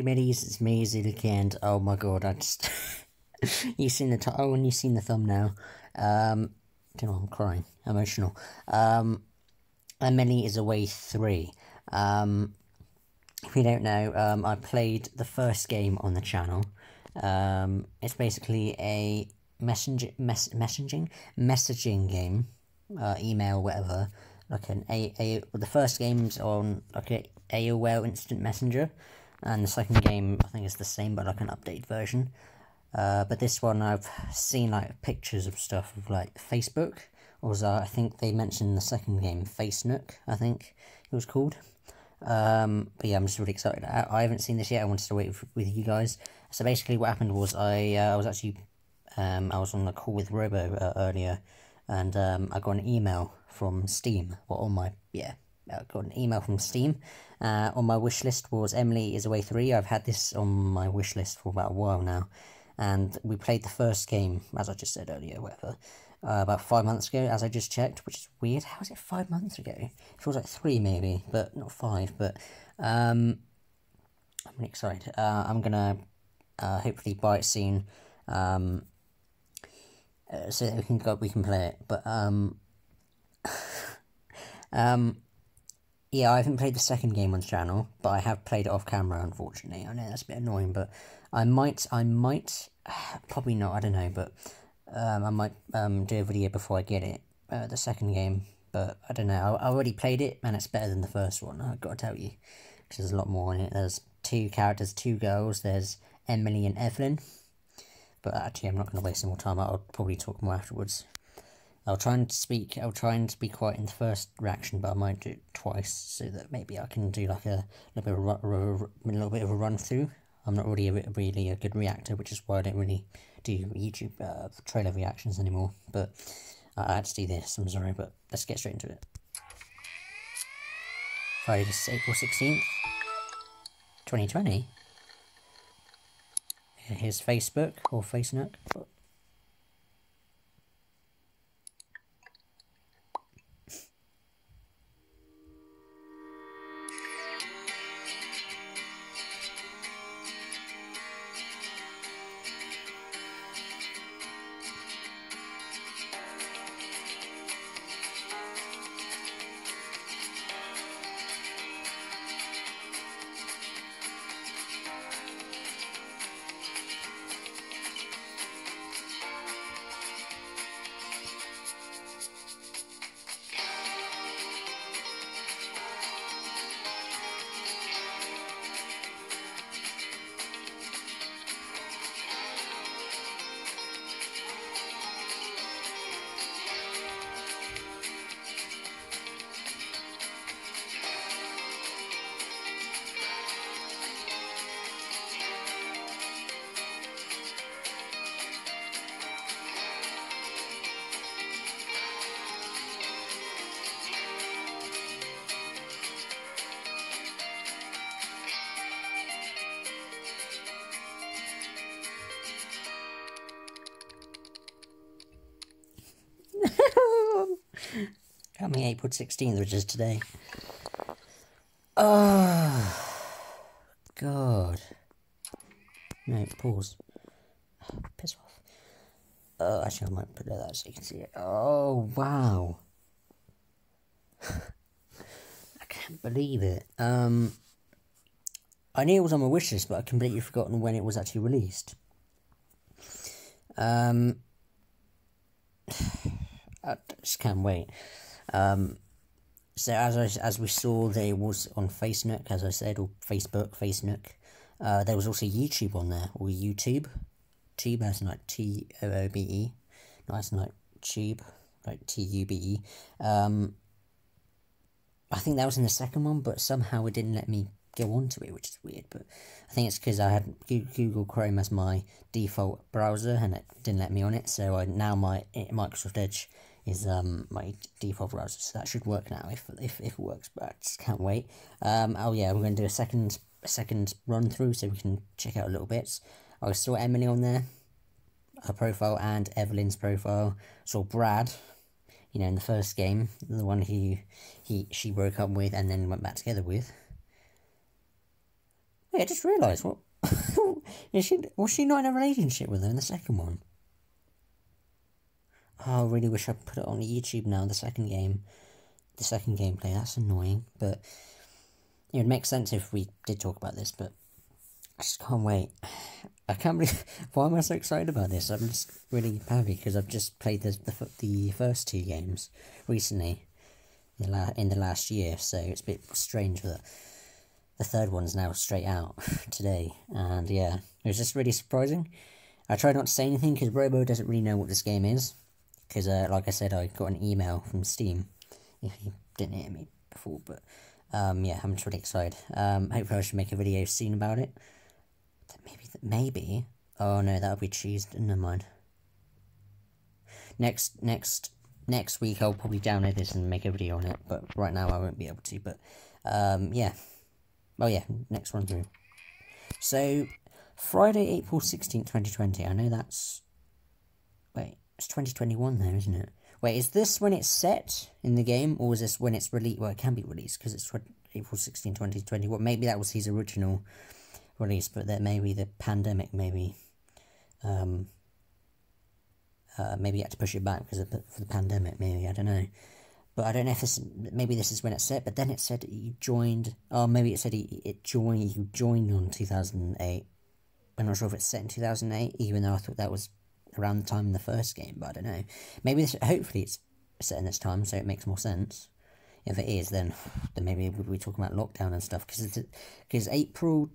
Hey middies, it's me, and oh my god, I just... you've seen the title and you've seen the thumbnail. Um, don't know, I'm crying, emotional. Um, Emily is Away 3. Um, if you don't know, um, I played the first game on the channel. Um, it's basically a messenger, mes messaging, messaging game, uh, email, whatever. Like an A, A, the first game's on like AOL Instant Messenger, and the second game I think is the same, but like an updated version. Uh, but this one I've seen like pictures of stuff of like Facebook, or was I think they mentioned the second game FaceNook, I think it was called. Um, but yeah, I'm just really excited. I, I haven't seen this yet. I wanted to wait with, with you guys. So basically, what happened was I uh, I was actually um, I was on a call with Robo uh, earlier, and um, I got an email from Steam. Well, on my yeah, I got an email from Steam. Uh, on my wish list was Emily is Away three. I've had this on my wish list for about a while now, and we played the first game as I just said earlier, whatever. Uh, about five months ago, as I just checked, which is weird. How is it five months ago? It feels like three, maybe, but not five. But um, I'm really excited. Uh, I'm gonna uh, hopefully buy it soon, um, uh, so that we can go, we can play it. But um, um, yeah, I haven't played the second game on the channel, but I have played it off camera. Unfortunately, I know that's a bit annoying, but I might, I might, probably not. I don't know, but um, I might um do a video before I get it, uh, the second game. But I don't know. I, I already played it, and it's better than the first one. I've got to tell you, because there's a lot more in it. There's two characters, two girls. There's Emily and Evelyn. But actually, I'm not going to waste any more time. I'll probably talk more afterwards. I'll try and speak. I'll try and be quiet in the first reaction, but I might do it twice so that maybe I can do like a little bit of a, a little bit of a run through. I'm not really a, really a good reactor, which is why I don't really do YouTube uh, trailer reactions anymore. But I had to do this. I'm sorry, but let's get straight into it. Friday, April sixteenth, twenty twenty. Here's Facebook or FaceNook. April 16th, which is today. Oh, God. No, pause. Piss off. Oh, actually, I might put it that so you can see it. Oh, wow. I can't believe it. Um, I knew it was on my wish list, but I completely forgotten when it was actually released. Um, I just can't wait. Um, so as I, as we saw, there was on FaceNook, as I said, or Facebook, FaceNook. Uh, there was also YouTube on there, or YouTube. Tube as like T O O B E, nice like tube, like T U B E. Um, I think that was in the second one, but somehow it didn't let me go onto it, which is weird. But I think it's because I had Google Chrome as my default browser, and it didn't let me on it. So I now my Microsoft Edge is um my default browser, so that should work now if if, if it works. But I just can't wait. Um oh yeah, we're gonna do a second a second run through so we can check out a little bit. I saw Emily on there, her profile and Evelyn's profile. Saw Brad, you know, in the first game, the one he he she broke up with and then went back together with. Wait, I just realised what. Is she, was she not in a relationship with her in the second one? I really wish I put it on YouTube now, the second game. The second gameplay, that's annoying, but it would make sense if we did talk about this, but I just can't wait. I can't believe. Why am I so excited about this? I'm just really happy because I've just played the, the, the first two games recently in the, la- in the last year, so it's a bit strange that the third one's now straight out today. And yeah, it was just really surprising. I tried not to say anything because Robo doesn't really know what this game is. Because, uh, like I said, I got an email from Steam. If you didn't hear me before, but um, yeah, I'm just really excited. Um, hopefully, I should make a video soon about it. Maybe, maybe. Oh no, that would be cheese. Never mind. Next, next, next week, I'll probably download this and make a video on it. But right now, I won't be able to. But um, yeah. Oh yeah, next one through. So, Friday, April sixteenth, twenty twenty. I know that's. Wait, it's twenty twenty one there, isn't it? Wait, is this when it's set in the game, or is this when it's released? Well, it can be released because it's April 16, 2021. Maybe that was his original release, but that maybe the pandemic maybe um, uh, maybe he had to push it back because of the, for the pandemic. Maybe I don't know, but I don't know if this maybe this is when it's set. But then it said he joined. Oh, maybe it said he it joined. You joined on two thousand eight. I'm not sure if it's set in two thousand eight, even though I thought that was around the time in the first game. But I don't know. Maybe this. Hopefully, it's set in this time, so it makes more sense. If it is, then then maybe we'll be talking about lockdown and stuff because because April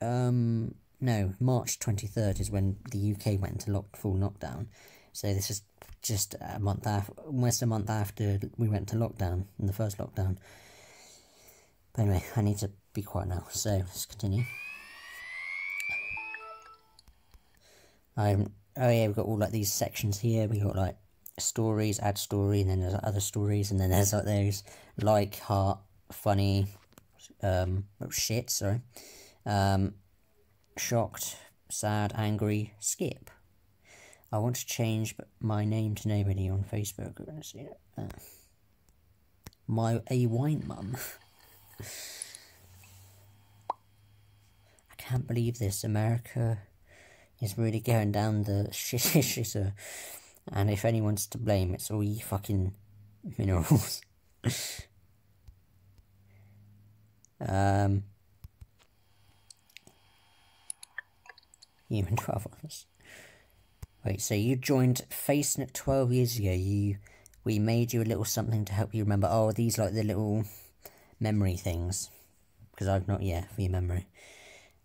um, no, March 23rd is when the UK went into lock, full lockdown. So this is just a month after, almost a month after we went to lockdown, in the first lockdown. But anyway, I need to be quiet now, so let's continue. Um, oh yeah, we've got all like these sections here. We got like stories, add story, and then there's other stories, and then there's like those like, heart, funny, um, oh, shit, sorry. Um, shocked, sad, angry, skip. I want to change my name to nobody on Facebook. Uh, my a wine mum. I can't believe this. America is really going down the shit shitter. And if anyone's to blame, it's all you fucking minerals. um. Human 12 hours. Wait, so you joined FaceNet 12 years ago. You, We made you a little something to help you remember. Oh, these like the little memory things. Because I've not, yeah, for your memory.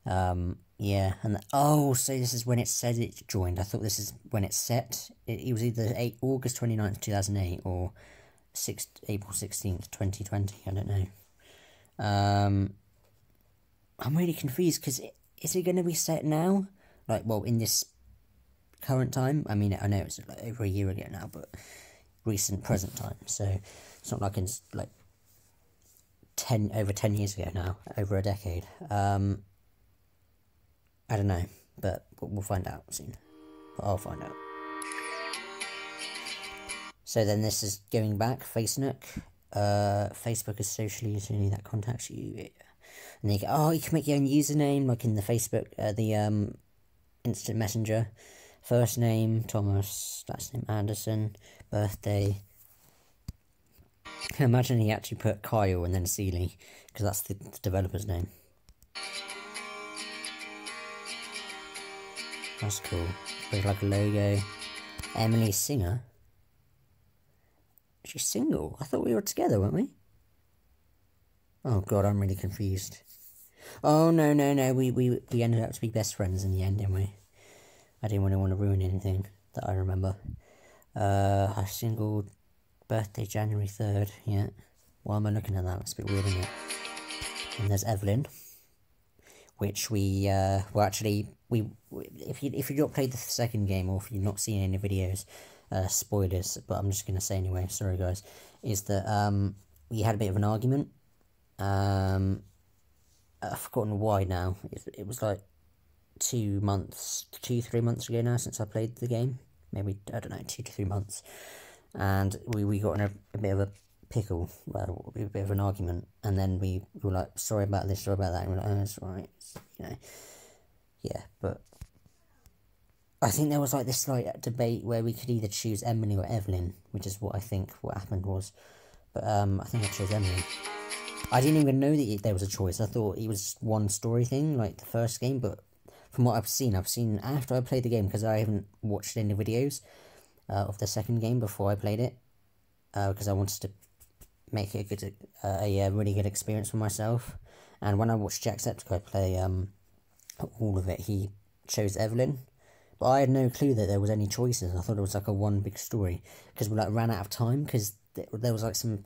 Um, yeah, and the, oh, so this is when it said it joined. I thought this is when it set. It, it was either 8, August 29th, 2008 or 6, April 16th, 2020. I don't know. Um, I'm really confused because is it going to be set now? like well in this current time. I mean, I know it's like over a year ago now, but recent present time. So it's not like in like ten over ten years ago now, over a decade. Um, I don't know, but we'll find out soon. But I'll find out. So then this is going back, Facebook. Uh, Facebook is socially only that contacts you. And they go, oh, you can make your own username, like in the Facebook, uh, the um, instant messenger. First name Thomas, last name Anderson, birthday. Imagine he actually put Kyle and then Seeley, because that's the, the developer's name. That's cool. With like a logo. Emily Singer. She's single. I thought we were together, weren't we? Oh god, I'm really confused. Oh no no no, we we we ended up to be best friends in the end, didn't we? I didn't want to want to ruin anything that I remember. Uh, I single birthday January third. Yeah. Why am I looking at that? That's a bit weird, isn't it? And there's Evelyn, which we uh, well actually we if you if you not played the second game or if you've not seen any videos, uh, spoilers. But I'm just gonna say anyway. Sorry guys. Is that um we had a bit of an argument. Um, I've forgotten why now. It, it was like two months, two, three months ago now since I played the game. Maybe, I don't know, two to three months. And we, we got in a, a bit of a pickle, well, a bit of an argument, and then we were like, sorry about this, sorry about that, and we are like, oh, that's right, you know, yeah, but I think there was like this slight debate where we could either choose Emily or Evelyn, which is what I think what happened was, but um, I think I chose Emily. I didn't even know that there was a choice. I thought it was one story thing, like the first game, but from what I've seen, I've seen after I played the game because I haven't watched any videos uh, of the second game before I played it because uh, I wanted to make it a good, uh, a, really good experience for myself. And when I watched Jacksepticeye play um, all of it, he chose Evelyn, but I had no clue that there was any choices. I thought it was like a one big story because we like ran out of time because there was like some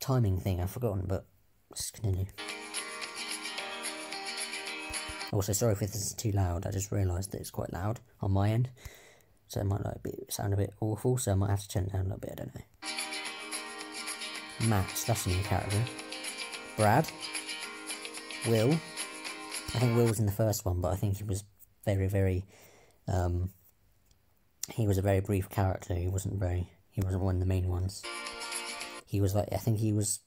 timing thing I've forgotten. But let's continue. Also, sorry if this is too loud. I just realised that it's quite loud on my end, so it might like be, sound a bit awful. So I might have to turn it down a little bit. I don't know. Max, that's a new character. Brad. Will. I think Will was in the first one, but I think he was very, very. Um, he was a very brief character. He wasn't very. He wasn't one of the main ones. He was like I think he was.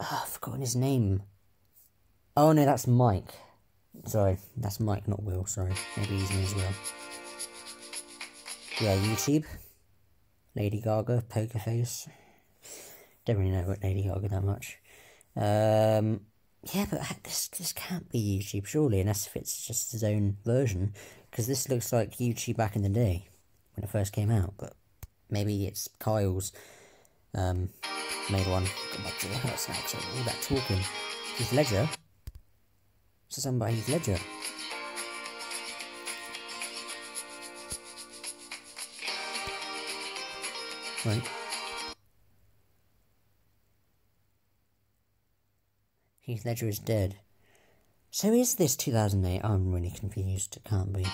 Oh, I've forgotten his name. Oh no, that's Mike. Sorry, that's Mike, not Will. Sorry, maybe he's me as well. Yeah, YouTube. Lady Gaga, Poker Face. Don't really know about Lady Gaga that much. Um, yeah, but this this can't be YouTube surely, unless if it's just his own version, because this looks like YouTube back in the day when it first came out. But maybe it's Kyle's um, made one. All that talking. Heath Ledger. So about Heath Ledger. Right. Heath Ledger is dead. So is this 2008? I'm really confused. It can't be.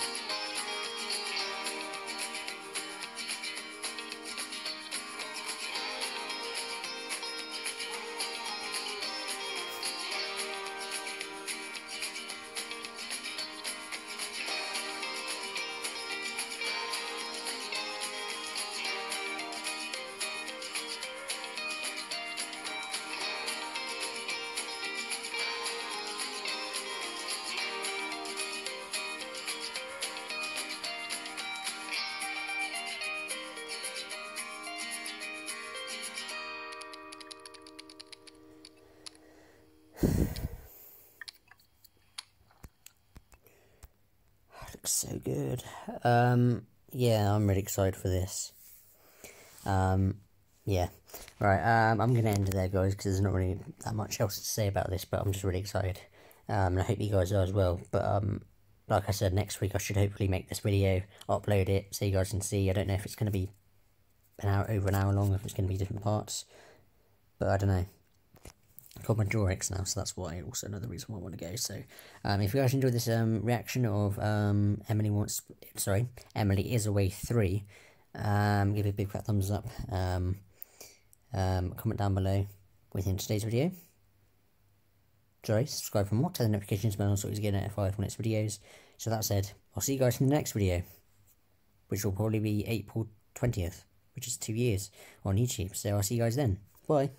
So good. Um, yeah, I'm really excited for this. Um, yeah. Right, um, I'm going to end it there, guys, because there's not really that much else to say about this, but I'm just really excited. Um, and I hope you guys are as well. But, um, like I said, next week I should hopefully make this video, upload it, so you guys can see. I don't know if it's going to be an hour, over an hour long, if it's going to be different parts. But I don't know called Majorix now, so that's why also another reason why I want to go. So, um, if you guys enjoyed this um, reaction of um, Emily wants, sorry, Emily is away three, um, give it a big fat thumbs up. Um, um, comment down below within today's video. Sorry, subscribe for more, turn the notifications bell so you get notified for next videos. So that said, I'll see you guys in the next video, which will probably be April 20th, which is two years on YouTube. So I'll see you guys then. Bye.